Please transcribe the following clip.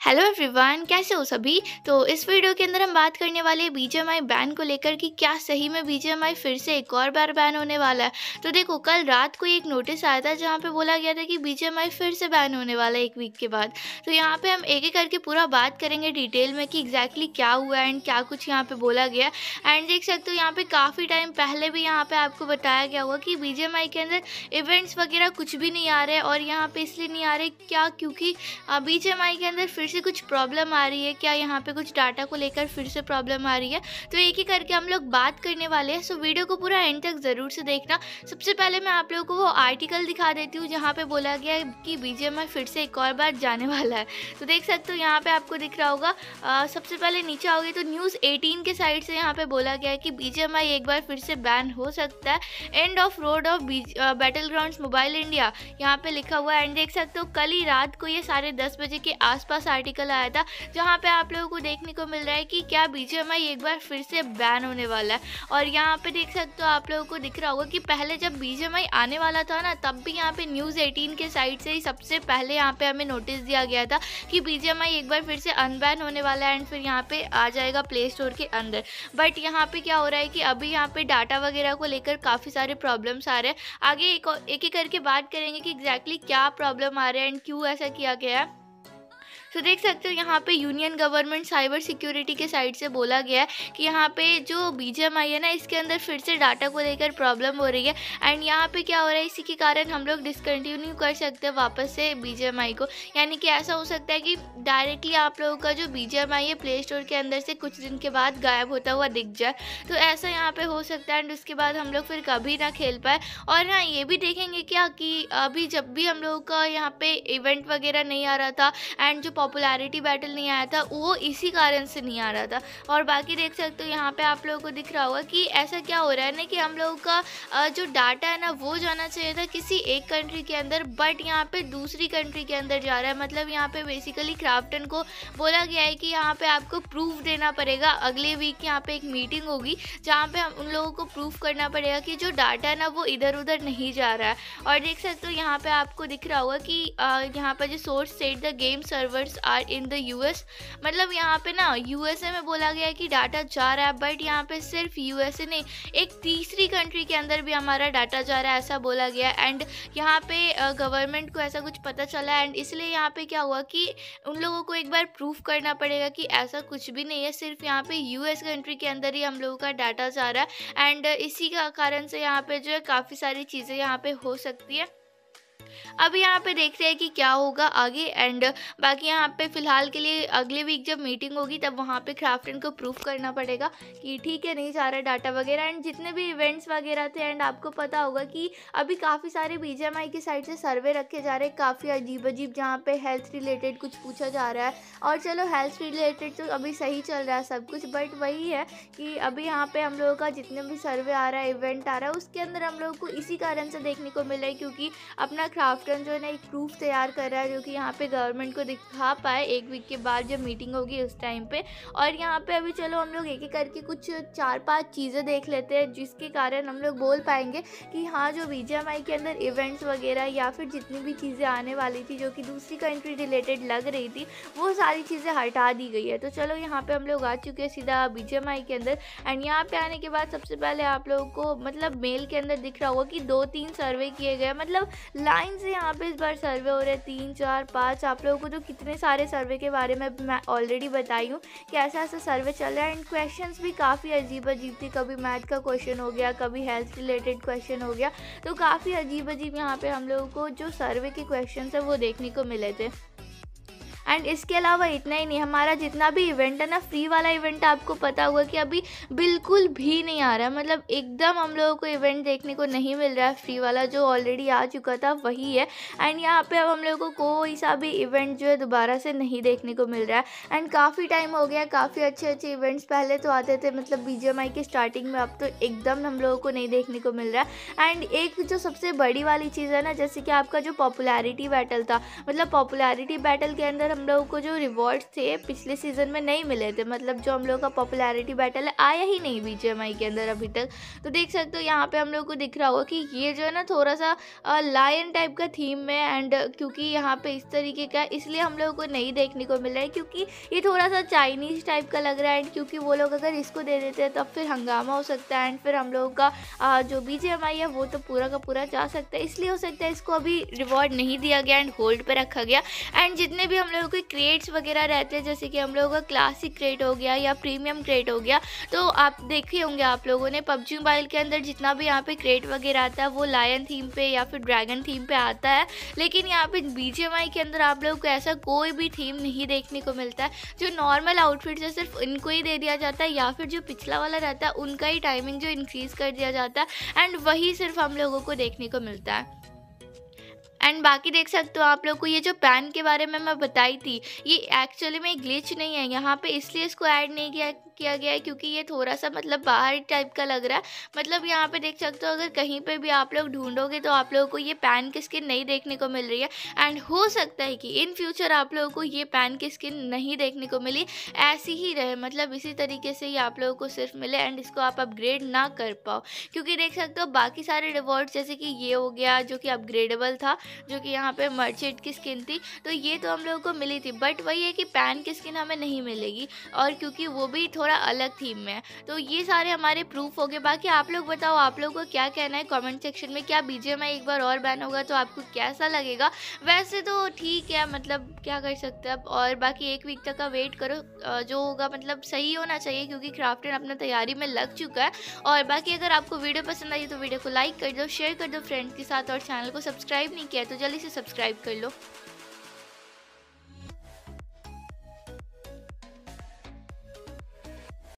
Hello everyone कैसे हो सभी? तो इस वीडियो के अंदर हम बात करने वाले हैं बीजेएमआई बैन को लेकर कि क्या सही में बी बीजेएमआई फिर से एक और बार बैन होने वाला है। तो देखो, कल रात को एक नोटिस आया था जहाँ पे बोला गया था कि बी बीजेएमआई फिर से बैन होने वाला है एक वीक के बाद। तो यहाँ पे हम एक एक करके पूरा बात करेंगे डिटेल में कि एग्जैक्टली क्या हुआ एंड क्या कुछ यहाँ पर बोला गया एंड देख सकते हो यहाँ पर काफ़ी टाइम पहले भी यहाँ पर आपको बताया गया हुआ कि बी के अंदर इवेंट्स वगैरह कुछ भी नहीं आ रहे और यहाँ पर इसलिए नहीं आ रहे क्या? क्योंकि बी के अंदर फिर से कुछ प्रॉब्लम आ रही है? क्या यहाँ पे कुछ डाटा को लेकर फिर से प्रॉब्लम आ रही है? तो एक ही करके हम लोग बात करने वाले हैं। सो वीडियो को पूरा एंड तक ज़रूर से देखना। सबसे पहले मैं आप लोगों को वो आर्टिकल दिखा देती हूँ, जहाँ पे बोला गया कि बीजेएमआई फिर से एक और बार जाने वाला है। तो देख सकते हो, यहाँ पे आपको दिख रहा होगा। सबसे पहले नीचे आओगे तो न्यूज़ एटीन के साइड से यहाँ पे बोला गया है कि बीजेएमआई एक बार फिर से बैन हो सकता है। End of road of Battleground Mobile India यहाँ पे लिखा हुआ है। एंड देख सकते हो, कल ही रात को ये साढ़े दस बजे के आसपास आर्टिकल आया था, जहाँ पे आप लोगों को देखने को मिल रहा है कि क्या बीजेएमआई एक बार फिर से बैन होने वाला है। और यहाँ पे देख सकते हो आप लोगों को दिख रहा होगा कि पहले जब बीजेएमआई आने वाला था ना, तब भी यहाँ पे न्यूज़ एटीन के साइड से ही सबसे पहले यहाँ पे हमें नोटिस दिया गया था कि बीजेएमआई एक बार फिर से अनबैन होने वाला है एंड फिर यहाँ पे आ जाएगा प्ले स्टोर के अंदर। बट यहाँ पे क्या हो रहा है कि अभी यहाँ पे डाटा वगैरह को लेकर काफ़ी सारे प्रॉब्लम्स आ रहे हैं। आगे एक एक करके बात करेंगे कि एग्जैक्टली क्या प्रॉब्लम आ रहा है एंड क्यों ऐसा किया गया है। तो देख सकते हो यहाँ पे यूनियन गवर्नमेंट साइबर सिक्योरिटी के साइड से बोला गया है कि यहाँ पे जो बीजेएमआई है ना, इसके अंदर फिर से डाटा को लेकर प्रॉब्लम हो रही है। एंड यहाँ पे क्या हो रहा है, इसी के कारण हम लोग डिसकंटिन्यू कर सकते हैं वापस से बीजेएमआई को। यानी कि ऐसा हो सकता है कि डायरेक्टली आप लोगों का जो बीजेएमआई है प्ले स्टोर के अंदर से कुछ दिन के बाद गायब होता हुआ दिख जाए। तो ऐसा यहाँ पे हो सकता है एंड उसके बाद हम लोग फिर कभी ना खेल पाए। और हाँ ये भी देखेंगे क्या कि अभी जब भी हम लोगों का यहाँ पे इवेंट वगैरह नहीं आ रहा था एंड जो पॉपुलैरिटी बैटल नहीं आया था, वो इसी कारण से नहीं आ रहा था। और बाकी देख सकते हो, यहाँ पे आप लोगों को दिख रहा होगा कि ऐसा क्या हो रहा है ना कि हम लोगों का जो डाटा है ना, वो जाना चाहिए था किसी एक कंट्री के अंदर बट यहाँ पे दूसरी कंट्री के अंदर जा रहा है। मतलब यहाँ पे बेसिकली क्राफ्टन को बोला गया है कि यहाँ पे आपको प्रूफ देना पड़ेगा। अगले वीक यहाँ पे एक मीटिंग होगी, जहाँ पे हम उन लोगों को प्रूफ करना पड़ेगा कि जो डाटा है ना, वो इधर उधर नहीं जा रहा है। और देख सकते हो, यहाँ पे आपको दिख रहा होगा कि यहाँ पर जो source set the game server servers are in the US मतलब यहाँ पे ना यूएसए में बोला गया है कि डाटा जा रहा है बट यहाँ पे सिर्फ़ यूएसए नहीं, एक तीसरी कंट्री के अंदर भी हमारा डाटा जा रहा है, ऐसा बोला गया एंड यहाँ पे गवर्नमेंट को ऐसा कुछ पता चला एंड इसलिए यहाँ पे क्या हुआ कि उन लोगों को एक बार प्रूफ करना पड़ेगा कि ऐसा कुछ भी नहीं है। सिर्फ़ यहाँ पे यूएस कंट्री के अंदर ही हम लोगों का डाटा जा रहा है। एंड इसी का कारण से यहाँ पे जो है काफ़ी सारी चीज़ें यहाँ पे हो सकती है। अब यहाँ पे देखते हैं कि क्या होगा आगे एंड बाकी यहाँ पे फ़िलहाल के लिए अगले वीक जब मीटिंग होगी, तब वहाँ पे क्राफ्टन को प्रूफ करना पड़ेगा कि ठीक है, नहीं जा रहा डाटा वगैरह एंड जितने भी इवेंट्स वगैरह थे एंड आपको पता होगा कि अभी काफ़ी सारे बी की साइड से सर्वे रखे जा रहे हैं। काफ़ी अजीब अजीब जहाँ पे हेल्थ रिलेटेड कुछ पूछा जा रहा है। और चलो हेल्थ रिलेटेड तो अभी सही चल रहा है सब कुछ बट वही है कि अभी यहाँ पे हम लोगों का जितने भी सर्वे आ रहा है इवेंट आ रहा है, उसके अंदर हम लोगों को इसी कारण से देखने को मिल है क्योंकि अपना क्राफ्टन जो है ना, एक प्रूफ तैयार कर रहा है जो कि यहाँ पे गवर्नमेंट को दिखा पाए एक वीक के बाद जब मीटिंग होगी उस टाइम पे। और यहाँ पे अभी चलो हम लोग एक एक करके कुछ चार पाँच चीज़ें देख लेते हैं, जिसके कारण हम लोग बोल पाएँगे कि हाँ जो वी के अंदर इवेंट्स वगैरह या फिर जितनी भी चीज़ें आने वाली थी, जो कि दूसरी कंट्री रिलेटेड लग रही थी, वो सारी चीज़ें हटा दी गई है। तो चलो यहाँ पर हम लोग आ चुके हैं सीधा बी के अंदर। एंड यहाँ पे आने के बाद सबसे पहले आप लोगों को मतलब मेल के अंदर दिख रहा होगा कि दो तीन सर्वे किए गए मतलब लाइन से यहाँ पे इस बार सर्वे हो रहे हैं, तीन, चार, पाँच। आप लोगों को तो कितने सारे सर्वे के बारे में मैं ऑलरेडी बताई हूँ कि ऐसा ऐसा सर्वे चल रहा है एंड क्वेश्चंस भी काफ़ी अजीब अजीब थे। कभी मैथ का क्वेश्चन हो गया, कभी हेल्थ रिलेटेड क्वेश्चन हो गया। तो काफ़ी अजीब अजीब यहाँ पर हम लोगों को जो सर्वे के क्वेश्चन है वो देखने को मिले थे। एंड इसके अलावा इतना ही नहीं, हमारा जितना भी इवेंट है ना फ्री वाला इवेंट आपको पता होगा कि अभी बिल्कुल भी नहीं आ रहा है। मतलब एकदम हम लोगों को इवेंट देखने को नहीं मिल रहा है। फ्री वाला जो ऑलरेडी आ चुका था, वही है। एंड यहाँ पे अब हम लोगों को कोई सा भी इवेंट जो है, दोबारा से नहीं देखने को मिल रहा है। एंड काफ़ी टाइम हो गया, काफ़ी अच्छे अच्छे इवेंट्स पहले तो आते थे। मतलब BGMI के स्टार्टिंग में अब तो एकदम हम लोगों को नहीं देखने को मिल रहा है। एंड एक जो सबसे बड़ी वाली चीज़ है ना, जैसे कि आपका जो पॉपुलैरिटी बैटल था मतलब पॉपुलैरिटी बैटल के अंदर हम लोगों को जो रिवॉर्ड्स थे, पिछले सीज़न में नहीं मिले थे। मतलब जो हम लोगों का पॉपुलैरिटी बैटल है, आया ही नहीं बी के अंदर अभी तक। तो देख सकते हो, यहाँ पे हम लोग को दिख रहा होगा कि ये जो है ना थोड़ा सा लायन टाइप का थीम है एंड क्योंकि यहाँ पे इस तरीके का इसलिए हम लोगों को नहीं देखने को मिल रहा है क्योंकि ये थोड़ा सा चाइनीज़ टाइप का लग रहा है एंड क्योंकि वो लोग अगर इसको दे देते हैं, तब फिर हंगामा हो सकता है एंड फिर हम लोगों का जो बी है, वो तो पूरा का पूरा जा सकता है। इसलिए हो सकता है इसको अभी रिवॉर्ड नहीं दिया गया एंड होल्ड पर रखा गया। एंड जितने भी हम लोगों के क्रेट्स वगैरह रहते हैं, जैसे कि हम लोगों का क्लासिक क्रेट हो गया या प्रीमियम क्रेट हो गया तो आप देखे होंगे आप लोगों ने पबजी मोबाइल के अंदर जितना भी यहाँ पे क्रेट वगैरह आता है, वो लायन थीम पे या फिर ड्रैगन थीम पे आता है। लेकिन यहाँ पे बी के अंदर आप लोगों को ऐसा कोई भी थीम नहीं देखने को मिलता है, जो नॉर्मल आउटफिट है, सिर्फ़ इनको ही दे दिया जाता है, या फिर जो पिछला वाला रहता है, उनका ही टाइमिंग जो इंक्रीज़ कर दिया जाता है एंड वही सिर्फ़ हम लोगों को देखने को मिलता है। एंड बाकी देख सकते हो आप लोग को ये जो पैन के बारे में मैं बताई थी, ये एक्चुअली में ग्लिच नहीं है। यहाँ पे इसलिए इसको ऐड नहीं किया किया गया है क्योंकि ये थोड़ा सा मतलब बाहर टाइप का लग रहा है। मतलब यहाँ पे देख सकते हो, अगर कहीं पे भी आप लोग ढूंढोगे तो आप लोगों को ये पैन की स्किन नहीं देखने को मिल रही है। एंड हो सकता है कि इन फ्यूचर आप लोगों को ये पैन की स्किन नहीं देखने को मिली। ऐसी ही रहे मतलब इसी तरीके से ही आप लोगों को सिर्फ़ मिले एंड इसको आप अपग्रेड ना कर पाओ। क्योंकि देख सकते हो, बाकी सारे रिवॉर्ड जैसे कि ये हो गया जो कि अपग्रेडेबल था। जो कि यहाँ पे मर्चेंट की स्किन थी। तो ये तो हम लोगों को मिली थी बट वही है कि पैन की स्किन हमें नहीं मिलेगी और क्योंकि वो भी थोड़ा अलग थीम में है। तो ये सारे हमारे प्रूफ हो गए। बाकी आप लोग बताओ, आप लोगों को क्या कहना है कमेंट सेक्शन में? क्या बीजेएमआई एक बार और बैन होगा तो आपको कैसा लगेगा? वैसे तो ठीक है मतलब क्या कर सकते हैं और बाकी एक वीक तक का वेट करो। जो होगा मतलब सही होना चाहिए क्योंकि क्राफ्टन अपना तैयारी में लग चुका है। और बाकी अगर आपको वीडियो पसंद आई तो वीडियो को लाइक कर दो शेयर कर दो फ्रेंड्स के साथ और चैनल को सब्सक्राइब नहीं किया तो जल्दी से सब्सक्राइब कर लो।